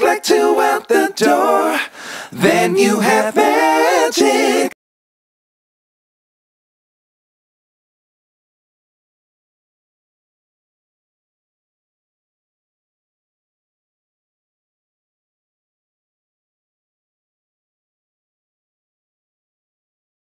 like two out the door. Then you have magic.